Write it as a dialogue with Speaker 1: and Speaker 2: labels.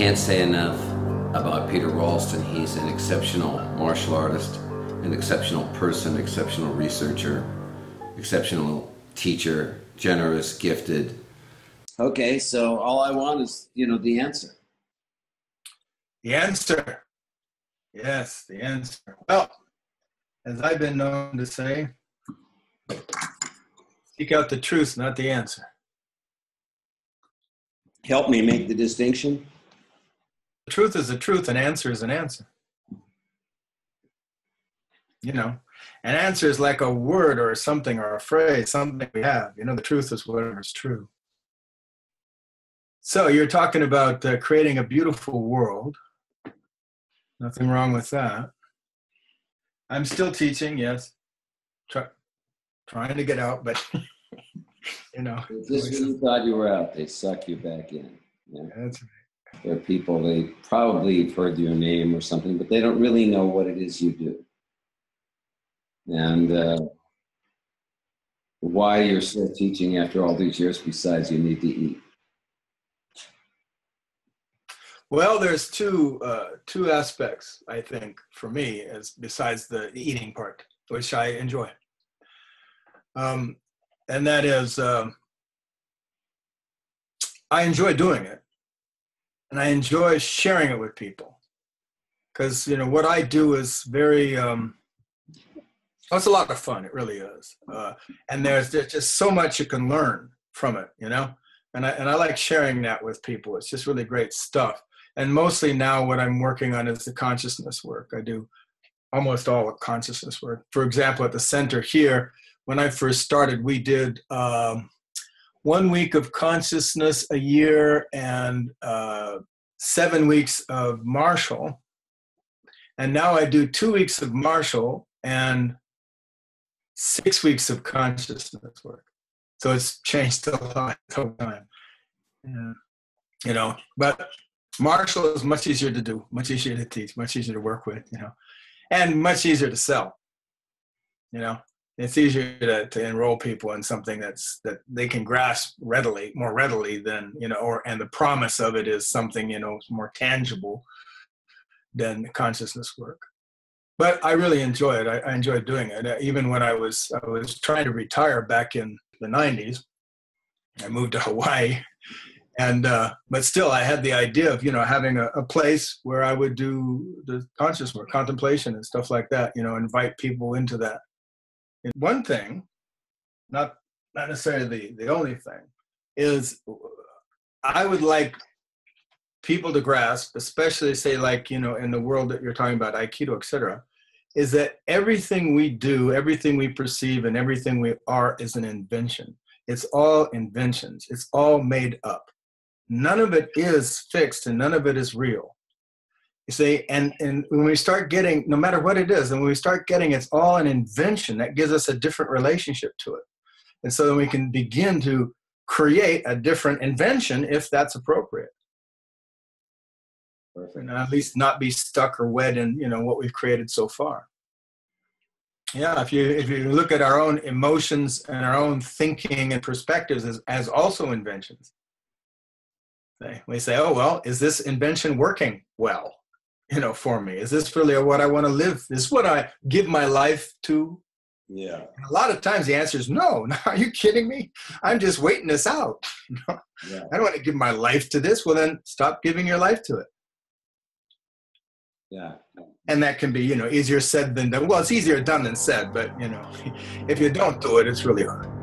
Speaker 1: can't say enough about Peter Ralston. He's an exceptional martial artist, an exceptional person, exceptional researcher, exceptional teacher, generous, gifted.
Speaker 2: Okay, so all I want is, you know, the answer.
Speaker 3: The answer. Yes, the answer. Well, as I've been known to say, seek out the truth, not the answer.
Speaker 2: Help me make the distinction.
Speaker 3: Truth is the truth, an answer is an answer. You know, an answer is like a word or something or a phrase, something we have. You know, the truth is whatever is true. So you're talking about uh, creating a beautiful world. Nothing wrong with that. I'm still teaching, yes. Try, trying to get out, but you know.
Speaker 2: Just when you thought you were out, they suck you back in.
Speaker 3: Yeah, that's right.
Speaker 2: There are people they probably have heard your name or something, but they don't really know what it is you do, and uh, why you're still teaching after all these years. Besides, you need to eat.
Speaker 3: Well, there's two uh, two aspects I think for me, as besides the eating part, which I enjoy, um, and that is um, I enjoy doing it, and I enjoy sharing it with people, because you know what I do is very. Um, it's a lot of fun. It really is, uh, and there's there's just so much you can learn from it, you know. And I and I like sharing that with people. It's just really great stuff and mostly now what i'm working on is the consciousness work i do almost all the consciousness work for example at the center here when i first started we did um, one week of consciousness a year and uh, seven weeks of martial, and now i do two weeks of martial and six weeks of consciousness work so it's changed a lot over time yeah. you know but martial is much easier to do, much easier to teach, much easier to work with, you know, and much easier to sell. You know, it's easier to, to enroll people in something that's that they can grasp readily, more readily than you know, or and the promise of it is something you know more tangible than consciousness work. But I really enjoy it. I, I enjoyed doing it. Even when I was I was trying to retire back in the '90s, I moved to Hawaii and uh, but still i had the idea of you know having a, a, place where i would do the conscious work contemplation and stuff like that you know invite people into that one thing not not necessarily the, the only thing is i would like people to grasp especially say like you know in the world that you're talking about aikido etc is that everything we do everything we perceive and everything we are is an invention. It's all inventions. It's all made up. None of it is fixed and none of it is real you see and and when we start getting no matter what it is and when we start getting it's all an invention that gives us a different relationship to it. And so then we can begin to create a different invention if that's appropriate. Perfect. and at least not be stuck or wed in you know what we've created so far. Yeah if you if you look at our own emotions and our own thinking and perspectives as, as also inventions. We say, oh, well, is this invention working well, you know, for me? Is this really what I want to live? Is this what I give my life to?
Speaker 2: Yeah.
Speaker 3: And a lot of times the answer is no. no. Are you kidding me? I'm just waiting this out. yeah. I don't want to give my life to this. Well, then stop giving your life to it.
Speaker 2: Yeah.
Speaker 3: And that can be, you know, easier said than done. Well, it's easier done than said, but, you know, if you don't do it, it's really hard.